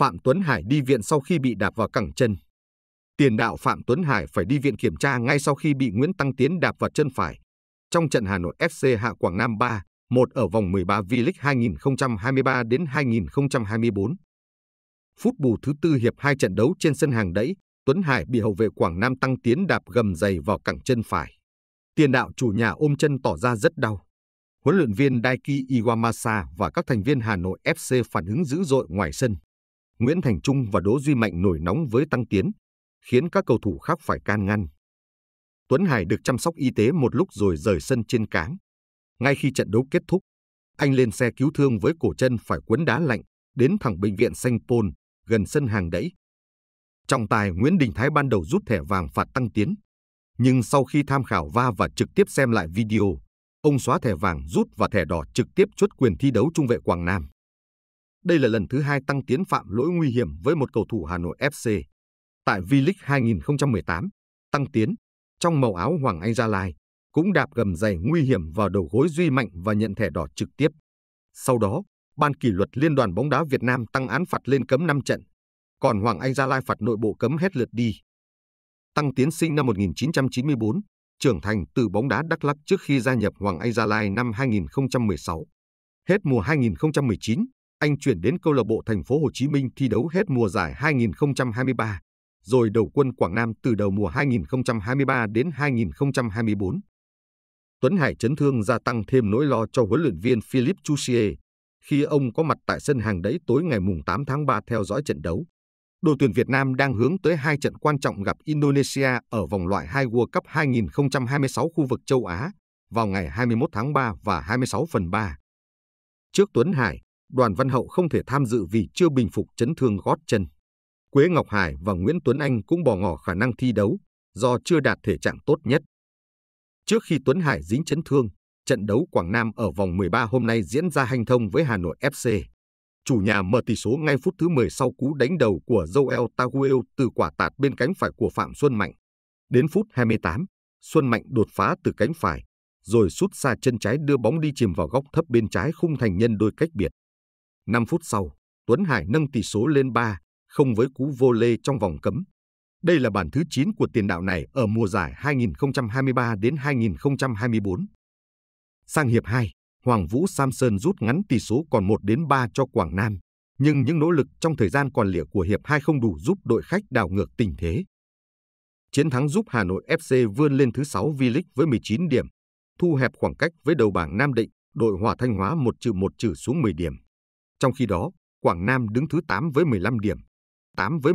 Phạm Tuấn Hải đi viện sau khi bị đạp vào cẳng chân. Tiền đạo Phạm Tuấn Hải phải đi viện kiểm tra ngay sau khi bị Nguyễn Tăng Tiến đạp vào chân phải. Trong trận Hà Nội FC hạ Quảng Nam 3, 1 ở vòng 13 V-League 2023 đến 2024. Phút bù thứ tư hiệp hai trận đấu trên sân hàng đẫy, Tuấn Hải bị hậu vệ Quảng Nam Tăng Tiến đạp gầm giày vào cẳng chân phải. Tiền đạo chủ nhà ôm chân tỏ ra rất đau. Huấn luyện viên Daiki Iwamasa và các thành viên Hà Nội FC phản ứng dữ dội ngoài sân. Nguyễn Thành Trung và Đỗ Duy Mạnh nổi nóng với Tăng Tiến, khiến các cầu thủ khác phải can ngăn. Tuấn Hải được chăm sóc y tế một lúc rồi rời sân trên cáng. Ngay khi trận đấu kết thúc, anh lên xe cứu thương với cổ chân phải quấn đá lạnh, đến thẳng bệnh viện Sanh Pôn, gần sân hàng đẫy. Trọng tài Nguyễn Đình Thái ban đầu rút thẻ vàng phạt Tăng Tiến, nhưng sau khi tham khảo va và trực tiếp xem lại video, ông xóa thẻ vàng rút và thẻ đỏ trực tiếp chốt quyền thi đấu trung vệ Quảng Nam. Đây là lần thứ hai Tăng Tiến phạm lỗi nguy hiểm với một cầu thủ Hà Nội FC. Tại V-League 2018, Tăng Tiến, trong màu áo Hoàng Anh Gia Lai, cũng đạp gầm giày nguy hiểm vào đầu gối Duy Mạnh và nhận thẻ đỏ trực tiếp. Sau đó, Ban kỷ luật Liên đoàn bóng đá Việt Nam tăng án phạt lên cấm 5 trận, còn Hoàng Anh Gia Lai phạt nội bộ cấm hết lượt đi. Tăng Tiến sinh năm 1994, trưởng thành từ bóng đá Đắk Lắk trước khi gia nhập Hoàng Anh Gia Lai năm 2016. Hết mùa 2019, anh chuyển đến câu lạc bộ Thành phố Hồ Chí Minh thi đấu hết mùa giải 2023, rồi đầu quân Quảng Nam từ đầu mùa 2023 đến 2024. Tuấn Hải chấn thương gia tăng thêm nỗi lo cho huấn luyện viên Philip Chusier khi ông có mặt tại sân hàng đấy tối ngày 8 tháng 3 theo dõi trận đấu. Đội tuyển Việt Nam đang hướng tới hai trận quan trọng gặp Indonesia ở vòng loại 2 World Cup 2026 khu vực châu Á vào ngày 21 tháng 3 và 26 phần 3. Trước Tuấn Hải, Đoàn Văn Hậu không thể tham dự vì chưa bình phục chấn thương gót chân. Quế Ngọc Hải và Nguyễn Tuấn Anh cũng bỏ ngỏ khả năng thi đấu do chưa đạt thể trạng tốt nhất. Trước khi Tuấn Hải dính chấn thương, trận đấu Quảng Nam ở vòng 13 hôm nay diễn ra hành thông với Hà Nội FC. Chủ nhà mở tỷ số ngay phút thứ 10 sau cú đánh đầu của Joel Taguel từ quả tạt bên cánh phải của Phạm Xuân Mạnh. Đến phút 28, Xuân Mạnh đột phá từ cánh phải, rồi sút xa chân trái đưa bóng đi chìm vào góc thấp bên trái khung thành nhân đôi cách biệt. 5 phút sau, Tuấn Hải nâng tỷ số lên 3, không với cú vô lê trong vòng cấm. Đây là bản thứ 9 của tiền đạo này ở mùa giải 2023 đến 2024. Sang hiệp 2, Hoàng Vũ Samson rút ngắn tỷ số còn 1 đến 3 cho Quảng Nam, nhưng những nỗ lực trong thời gian còn lịa của hiệp 2 không đủ giúp đội khách đảo ngược tình thế. Chiến thắng giúp Hà Nội FC vươn lên thứ 6 V-League với 19 điểm, thu hẹp khoảng cách với đầu bảng Nam Định, đội Hòa Thanh Hóa 1 trừ 1 trừ xuống 10 điểm. Trong khi đó, Quảng Nam đứng thứ 8 với 15 điểm, 8 với